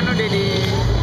Mano dia ni